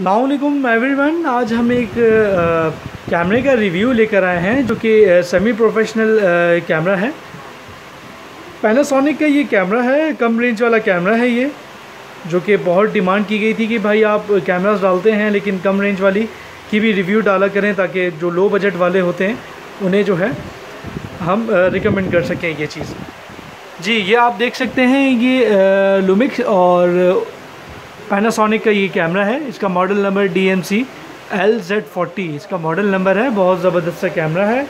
अल्लाम everyone आज हम एक कैमरे का रिव्यू लेकर आए हैं, जो कि सेमी प्रोफेशनल कैमरा है। पैनासोनिक का ये कैमरा है, कम रेंज वाला कैमरा है ये, जो कि बहुत डिमांड की गई थी कि भाई आप कैमरास डालते हैं, लेकिन कम रेंज वाली की भी रिव्यू डाला करें, ताकि जो लो बजट वाले होते हैं, उन्हें जो है, हम रिकमेंड कर सकें ये चीज़। जी, ये आप देख सकते हैं, ये लुमिक्स और पैनासोनिक का ये कैमरा है, इसका model number D M C L Z forty इसका मॉडल नंबर है, बहुत ज़बरदस्त सा कैमरा है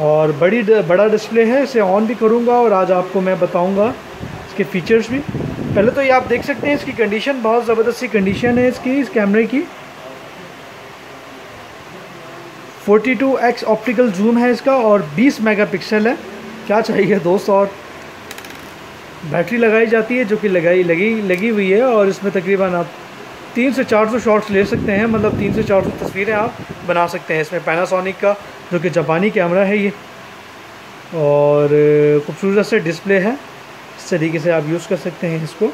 और बड़ी बड़ा डिस्प्ले है, इसे ऑन भी करूँगा और आज आपको मैं बताऊँगा इसके फ़ीचर्स भी। पहले तो ये आप देख सकते हैं इसकी कंडीशन बहुत ज़बरदस्त सी कंडीशन है इसकी, इस कैमरे की। 42x ऑप्टिकल जूम है इसका और 20 मेगापिक्सल है। क्या चाहिए दोस्त और? बैटरी लगाई जाती है, जो कि लगाई, लगी लगी हुई है, और इसमें तकरीबन आप तीन से चार सौ शॉट्स ले सकते हैं मतलब तीन से चार सौ तस्वीरें आप बना सकते हैं। इसमें पैनासोनिक का, जो कि जापानी कैमरा है ये, और खूबसूरत से डिस्प्ले है। इस तरीके से आप यूज़ कर सकते हैं इसको।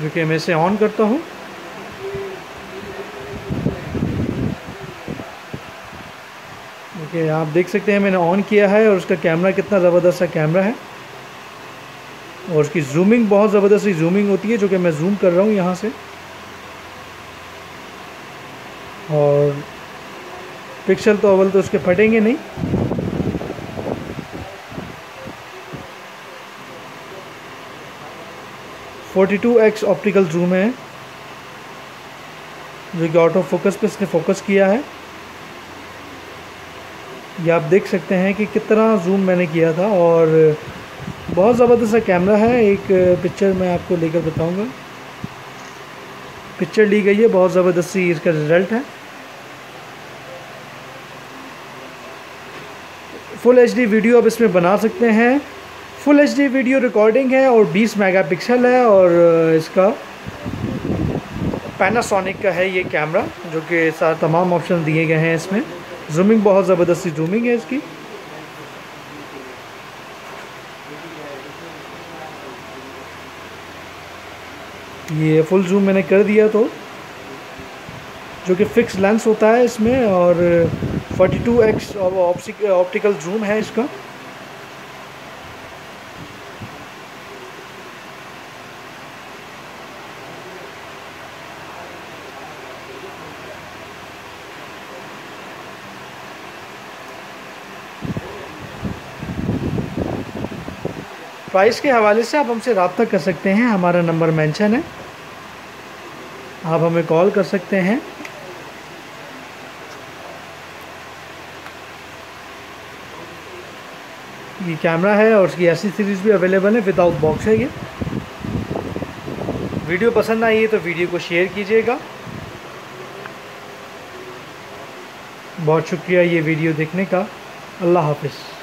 जो कि मैं इसे ऑन करता हूँ। ओके आप देख सकते हैं, मैंने ऑन किया है और उसका कैमरा कितना ज़बरदस्त सा कैमरा है। और उसकी जूमिंग बहुत ज़बरदस्त सी जूमिंग होती है, जो कि मैं जूम कर रहा हूँ यहाँ से। और पिक्सल तो अव्वल तो उसके फटेंगे नहीं। Forty two X optical zoom है, जो कि ऑटो फोकस पे इसने फोकस किया है। ये आप देख सकते हैं कि कितना जूम मैंने किया था और बहुत ज़बरदस्त सा कैमरा है। एक पिक्चर मैं आपको लेकर बताऊँगा। पिक्चर ली गई है, बहुत ज़बरदस्त इसका रिज़ल्ट है। फुल एचडी वीडियो आप इसमें बना सकते हैं। फुल एचडी वीडियो रिकॉर्डिंग है और 20 मेगापिक्सल है और इसका पैनासोनिक का है ये कैमरा जो कि सारे तमाम ऑप्शन दिए गए हैं इसमें। जूमिंग बहुत ज़बरदस्ती जूमिंग है इसकी। ये फुल जूम मैंने कर दिया तो जो कि फ़िक्स लेंस होता है इसमें और 42x ऑप्टिकल जूम है इसका। प्राइस के हवाले से आप हमसे रबता कर सकते हैं। हमारा नंबर मेंशन है। आप हमें कॉल कर सकते हैं। ये कैमरा है और उसकी ऐसी सीरीज़ भी अवेलेबल है विदाउट बॉक्स है ये। वीडियो पसंद आई है तो वीडियो को शेयर कीजिएगा। बहुत शुक्रिया ये वीडियो देखने का। अल्लाह हाफिज़।